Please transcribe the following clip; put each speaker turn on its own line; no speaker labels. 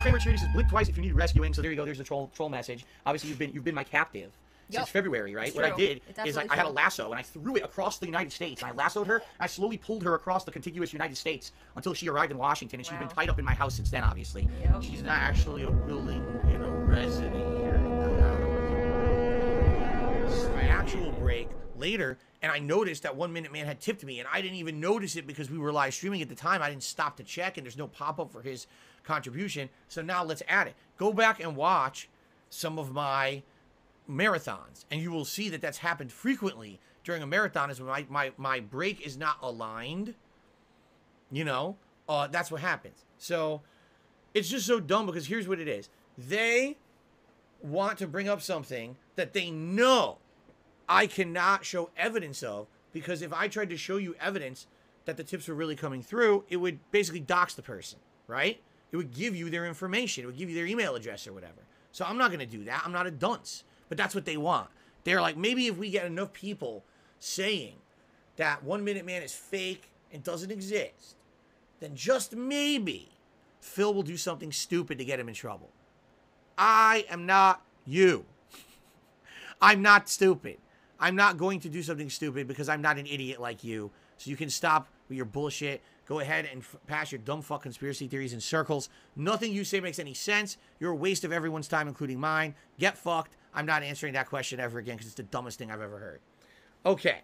Kramer Charity says blink twice if you need rescuing. So there you go. There's the troll troll message. Obviously, you've been you've been my captive
Yep.
since February, right?
It's
what I did is I, I had a lasso and I threw it across the United States. And I lassoed her. And I slowly pulled her across the contiguous United States until she arrived in Washington. And she's been tied up in my house since then. Obviously,
Yep.
she's not actually a willing, you know, resident here. Break later, and I noticed that One Minute Man had tipped me, and I didn't even notice it because we were live streaming at the time. I didn't stop to check, and there's no pop up for his contribution. So now let's add it. Go back and watch some of my marathons, and you will see that that's happened frequently during a marathon. Is when my my, my break is not aligned. You know, uh, that's what happens. So it's just so dumb because here's what it is: they want to bring up something that they know I cannot show evidence of because if I tried to show you evidence that the tips were really coming through, it would basically dox the person, right? It would give you their information, it would give you their email address or whatever. So I'm not going to do that. I'm not a dunce. But that's what they want. They're like, maybe if we get enough people saying that One Minute Man is fake and doesn't exist, then just maybe Phil will do something stupid to get him in trouble. I am not you. I'm not stupid. I'm not going to do something stupid because I'm not an idiot like you. So you can stop with your bullshit. Go ahead and pass your dumb fuck conspiracy theories in circles. Nothing you say makes any sense. You're a waste of everyone's time, including mine. Get fucked. I'm not answering that question ever again because it's the dumbest thing I've ever heard. Okay.